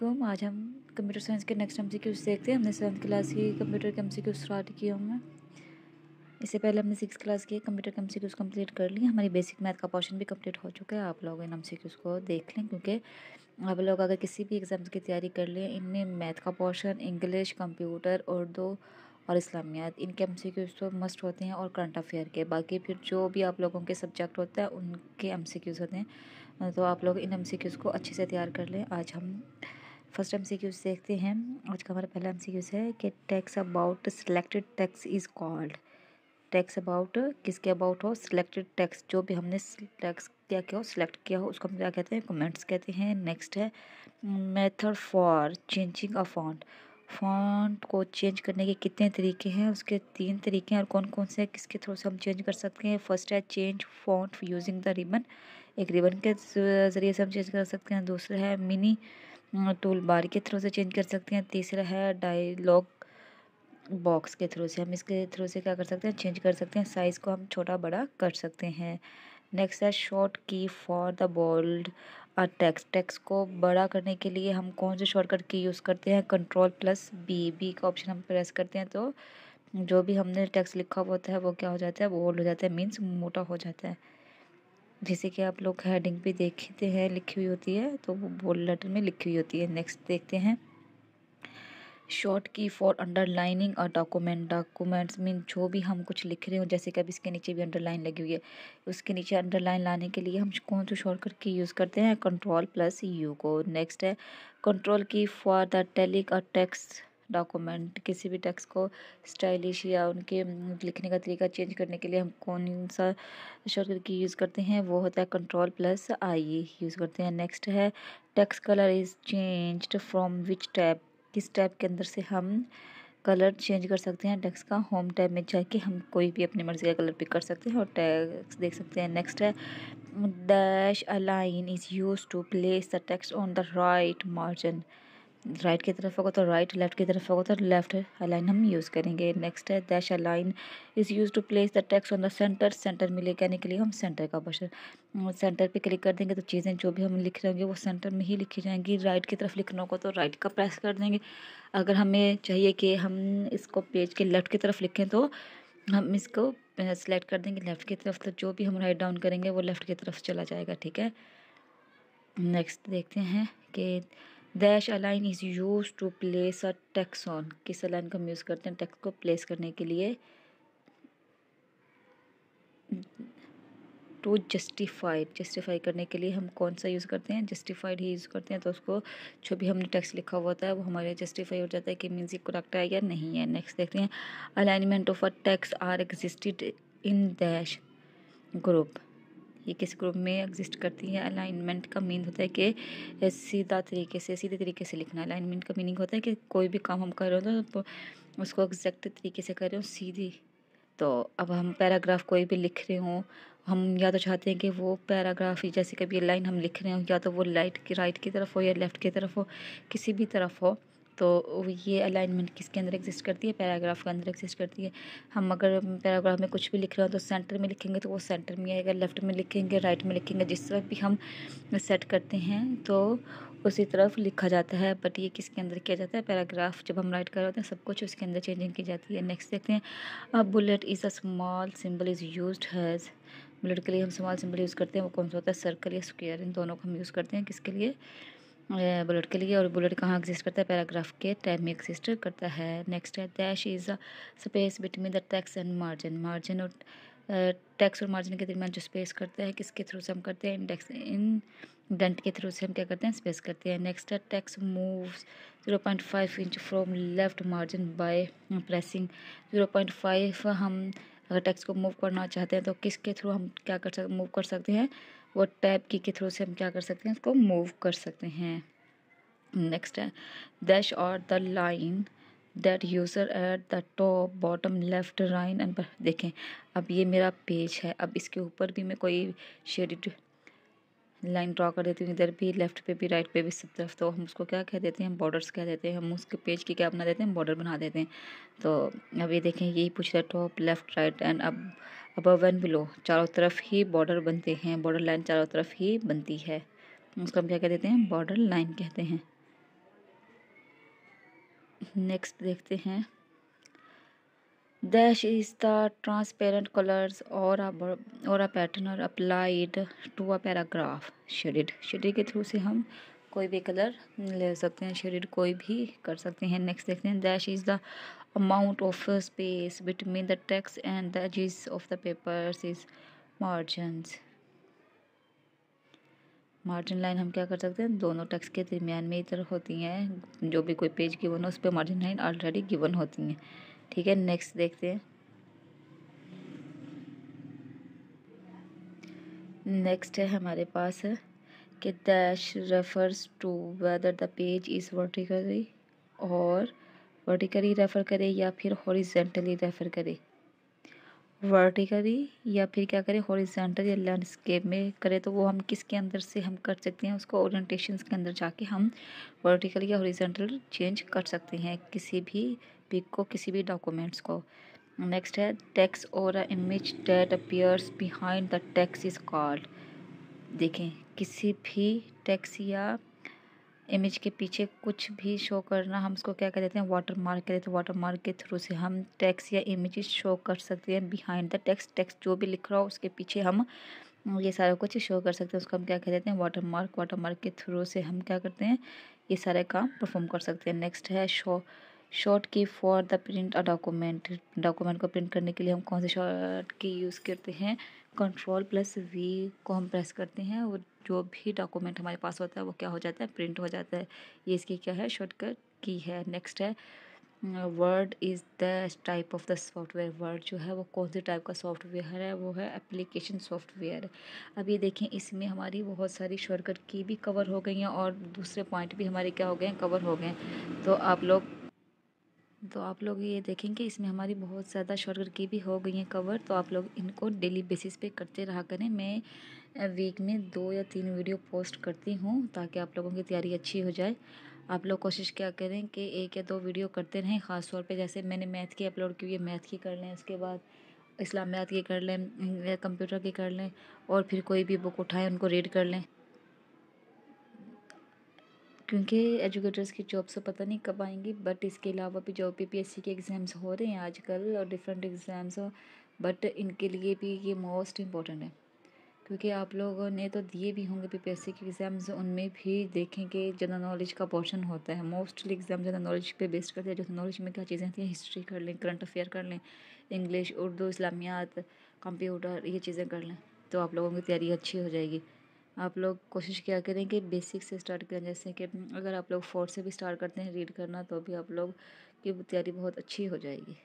कम आज हम computer science के नेक्स्ट एम सी क्यूज देखते हैं। हमने सेवन्थ क्लास की कंप्यूटर के एम सी क्यूज स्टार्ट किए होंगे इससे पहले हमने सिक्स क्लास के कंप्यूटर के एम सी क्यूज कंप्लीट कर लिए। हमारी बेसिक मैथ का पोर्शन भी कंप्लीट हो चुका है। आप लोग इन एम सी क्यूज को देख लें, क्योंकि आप लोग अगर किसी भी एग्ज़ाम्स की तैयारी कर लें, इनमें मैथ का पोर्शन इंग्लिश कंप्यूटर उर्दू और इस्लामियात इनके एम सी क्यूज़ तो मस्ट होते हैं और करंट अफेयर के। बाकी फिर जो भी आप लोगों के सब्जेक्ट होते हैं, उनके एम सी क्यूज़ होते हैं। तो आप लोग इन एम सी क्यूज़ को अच्छे से तैयार कर लें। आज हम फ़र्स्ट एम सी क्यूज़ देखते हैं। आज का हमारा पहला एम सी क्यूज़ है कि text about selected text is called text about किसके अबाउट हो? सिलेक्टेड टैक्स जो भी हमने टैक्स क्या किया हो? सिलेक्ट किया हो, उसको हम क्या कहते हैं? कमेंट्स कहते हैं। नेक्स्ट है method for changing a font font को चेंज करने के कितने तरीके हैं? उसके तीन तरीके हैं और कौन कौन से किसके थ्रू से हम चेंज कर सकते हैं? फ़र्स्ट है change font using the ribbon एक रिबन के ज़रिए से हम चेंज कर सकते हैं। दूसरा है मिनी टूल बार के थ्रू से चेंज कर सकते हैं। तीसरा है डायलॉग बॉक्स के थ्रू से। हम इसके थ्रू से क्या कर सकते हैं? चेंज कर सकते हैं। साइज़ को हम छोटा बड़ा कर सकते हैं। नेक्स्ट है short key for the bold और टेक्स्ट टेक्स्ट को बड़ा करने के लिए हम कौन से शॉर्टकट की यूज़ करते हैं? कंट्रोल प्लस बी बी का ऑप्शन हम प्रेस करते हैं तो जो भी हमने टेक्स्ट लिखा होता है वो क्या हो जाता है? बोल्ड हो जाता है। मीन्स मोटा हो जाता है। जैसे कि आप लोग हेडिंग भी देखते हैं, लिखी हुई होती है तो वो बोल्ड लेटर में लिखी हुई होती है। नेक्स्ट देखते हैं। शॉर्ट की फॉर अंडरलाइनिंग और डॉक्यूमेंट डॉक्यूमेंट्स मीन जो भी हम कुछ लिख रहे हो, जैसे कि अब इसके नीचे भी अंडरलाइन लगी हुई है। उसके नीचे अंडरलाइन लाने के लिए हम कौन सा शॉर्टकट की यूज़ करते हैं? कंट्रोल प्लस यू को। नेक्स्ट है। Control key for the italic और टेक्स्ट डॉक्यूमेंट किसी भी टेक्स्ट को स्टाइलिश या उनके लिखने का तरीका चेंज करने के लिए हम कौन सा शॉर्टकट की यूज़ करते हैं, वो होता है कंट्रोल प्लस आई यूज़ करते हैं। नेक्स्ट है text colour is changed from which tab किस टैब के अंदर से हम कलर चेंज कर सकते हैं? टेक्स्ट का होम टैब में जाके हम कोई भी अपनी मर्ज़ी का कलर पिक कर सकते हैं और टेक्स्ट देख सकते हैं। नेक्स्ट है dash a line is use to place the text on the right margin right की तरफ़ होगा तो राइट लेफ़्ट की तरफ़ होगा तो लेफ़्ट अलाइन हम यूज़ करेंगे। नेक्स्ट है dash align is use to place the text on the centre centre में लेके आने के लिए हम सेंटर का बटन सेंटर पे क्लिक कर देंगे तो चीज़ें जो भी हम लिख रहे होंगे वो सेंटर में ही लिखी जाएँगी। राइट की तरफ़ लिखना होगा तो राइट का प्रेस कर देंगे। अगर हमें चाहिए कि हम इसको पेज के लेफ़्ट की तरफ़ लिखें तो हम इसको सेलेक्ट कर देंगे लेफ़्ट की तरफ़। तो जो भी हम राइट डाउन करेंगे वो लेफ़्ट की तरफ़ चला जाएगा, ठीक है? नेक्स्ट देखते हैं कि dash align is use to place a text on किस अलाइन का हम यूज़ करते हैं? टेक्स को प्लेस करने के लिए टू जस्टिफाइड जस्टिफाई करने के लिए हम कौन सा यूज़ करते हैं? जस्टिफाइड ही यूज़ करते हैं तो उसको जो भी हमने टेक्स्ट लिखा हुआ होता है, वो हमारे जस्टिफाई हो जाता है कि मीन्स ये करेक्ट है या नहीं है। नेक्स्ट देखते हैं. Alignment of a text are existed in dash group ये किस ग्रुप में एग्जिस्ट करती है अलाइनमेंट का मीन होता है कि सीधा तरीके से, सीधे तरीके से लिखना। अलाइनमेंट का मीनिंग होता है कि कोई भी काम हम कर रहे हो तो उसको एग्जैक्ट तरीके से कर रहे हो सीधी। तो अब हम पैराग्राफ कोई भी लिख रहे हों, हम या तो चाहते हैं कि वो पैराग्राफ ही, जैसे कभी लाइन हम लिख रहे हो, या तो वो लाइट की राइट की तरफ़ हो या लेफ़्ट की तरफ़ हो, किसी भी तरफ़ हो तो ये अलाइनमेंट किसके अंदर एग्जिस्ट करती है? पैराग्राफ के अंदर एग्जिस्ट करती है। हम अगर पैराग्राफ में कुछ भी लिख रहे हो तो सेंटर में लिखेंगे तो वो सेंटर में आएगा लेफ़्ट में लिखेंगे राइट में लिखेंगे, जिस तरफ़ भी हम सेट करते हैं तो उसी तरफ़ लिखा जाता है। बट ये किसके अंदर किया जाता है? पैराग्राफ जब हम राइट कर रहे होते हैं, सब कुछ उसके अंदर चेंजिंग की जाती है। नेक्स्ट देखते हैं। अब bullet is a small symbol is use has bullet के लिए हम स्मॉल सिंबल यूज़ करते हैं, वो कौन सा होता है? सर्कल या स्क्वेयर इन दोनों को हम यूज़ करते हैं। किसके लिए? बुलेट के लिए और बुलेट कहाँ एग्जिस्ट करता है? पैराग्राफ के टाइम में एग्जिस्ट करता है। नेक्स्ट है dash is a space between the text and margin margin और टैक्स और मार्जिन के दरमियान जो स्पेस करता है, किसके थ्रू से हम करते हैं? इंडेक्स इन डेंट के थ्रू से हम क्या करते हैं? स्पेस करते हैं। नेक्स्ट है text moves zero point five inch from left margin by pressing zero point five हम अगर टैक्स को मूव करना चाहते हैं तो किसके थ्रू हम क्या कर सकते मूव कर सकते हैं? वो टैप की के थ्रू से हम क्या कर सकते हैं, उसको मूव कर सकते हैं। नेक्स्ट है डैश और the line that user at the top bottom left right and देखें, अब ये मेरा पेज है, अब इसके ऊपर भी मैं कोई शेडिड लाइन ड्रॉ कर देती हूँ, इधर भी, लेफ़्ट पे भी, राइट पे भी सब तरफ़। तो हम उसको क्या कह देते हैं? बॉर्डर्स कह देते हैं। हम उसके पेज की क्या बना देते हैं? बॉर्डर बना देते हैं। तो अब ये देखें, यही पूछ रहा है टॉप लेफ़्ट राइट एंड अब अबव एंड बिलो चारों तरफ़ ही बॉर्डर बनते हैं। बॉर्डर लाइन चारों तरफ़ ही बनती है। उसको हम क्या कह देते हैं? बॉर्डर लाइन कहते हैं। नेक्स्ट देखते हैं। Dash is the transparent colors or a or a pattern or applied to a shaded के थ्रू से हम कोई भी कलर ले सकते हैं शेडेड कोई भी कर सकते हैं। नेक्स्ट देखते हैं dash is the amount of space between the text and the of the papers is margins margin line हम क्या कर सकते हैं? दोनों टेक्स्ट के दरमियान में इधर होती हैं। जो भी कोई पेज गिवन हो, उस पर मार्जिन लाइन ऑलरेडी गिवन होती हैं। ठीक है नेक्स्ट देखते हैं। नेक्स्ट है हमारे पास है कि dash refers to whether the page is vertically और वर्टिकली रेफ़र करे या फिर हॉरिजेंटली रेफ़र करे। वर्टिकली या फिर क्या करें? हॉरिजेंटल या लैंडस्केप में करें तो वो हम किसके अंदर से हम कर सकते हैं? उसको ओरिएंटेशन के अंदर जाके हम वर्टिकल या हॉरिजेंटल चेंज कर सकते हैं। किसी भी पिक को, किसी भी डॉक्यूमेंट्स को। नेक्स्ट है टेक्स और image that appears behind the text is called देखें, किसी भी टेक्स या इमेज के पीछे कुछ भी शो करना, हम उसको क्या कह देते हैं? वाटर मार्क कह देते हैं। वाटर मार्क के थ्रू से हम टेक्स या इमेज शो कर सकते हैं बिहाइंड द टेक्स्ट टेक्स्ट जो भी लिख रहा हो, उसके पीछे हम ये सारा कुछ शो कर सकते हैं। उसको हम क्या कह देते हैं? वाटर मार्क वाटर मार्क के थ्रू से हम क्या करते हैं? ये सारे काम परफॉर्म कर सकते हैं। नेक्स्ट है show short key for the print a document document को प्रिंट करने के लिए हम कौन से शॉर्ट की यूज़ करते हैं? कंट्रोल प्लस वी को हम प्रेस करते हैं और जो भी डॉक्यूमेंट हमारे पास होता है वो क्या हो जाता है? प्रिंट हो जाता है। ये इसकी क्या है? शॉर्टकट की है। नेक्स्ट है word is the type of the software word जो है वो कौन से टाइप का सॉफ्टवेयर है? वो है एप्लीकेशन सॉफ्टवेयर अब ये देखें, इसमें हमारी बहुत सारी शॉर्टकट की भी कवर हो गई हैं और दूसरे पॉइंट भी हमारे क्या हो गए हैं? कवर हो गए हैं। तो आप लोग तो आप लोग ये देखेंगे, इसमें हमारी बहुत ज़्यादा शॉर्टकट की भी हो गई हैं कवर तो आप लोग इनको डेली बेसिस पे करते रहा करें। मैं वीक में दो या तीन वीडियो पोस्ट करती हूँ, ताकि आप लोगों की तैयारी अच्छी हो जाए। आप लोग कोशिश क्या करें कि एक या दो वीडियो करते रहें, ख़ास तौर पे जैसे मैंने मैथ की अपलोड की हुई मैथ की कर लें, उसके बाद इस्लामियात की कर लें कंप्यूटर की कर लें, और फिर कोई भी बुक उठाएँ, उनको रीड कर लें। क्योंकि एजुकेटर्स की जॉब से पता नहीं कब आएँगी बट इसके अलावा भी जो पी पी एस सी के एग्ज़ाम्स हो रहे हैं आजकल और डिफरेंट एग्ज़ाम्स बट इनके लिए भी ये मोस्ट इंपॉर्टेंट है। क्योंकि आप लोगों ने तो दिए भी होंगे पी पी एस सी के एग्ज़ाम्स उनमें भी देखें कि जनरल नॉलेज का पोर्शन होता है। मोस्टली एग्ज़ाम जनरल नॉलेज पे बेस्ड करते हैं जनरल नॉलेज में क्या चीज़ें होती हैं हिस्ट्री कर लें करंट अफेयर कर लें इंग्लिश उर्दू इस्लामियात कंप्यूटर ये चीज़ें कर लें तो आप लोगों की तैयारी अच्छी हो जाएगी। आप लोग कोशिश किया करें कि बेसिक से स्टार्ट करें, जैसे कि अगर आप लोग फोर्थ से भी स्टार्ट करते हैं रीड करना तो भी आप लोग की तैयारी बहुत अच्छी हो जाएगी।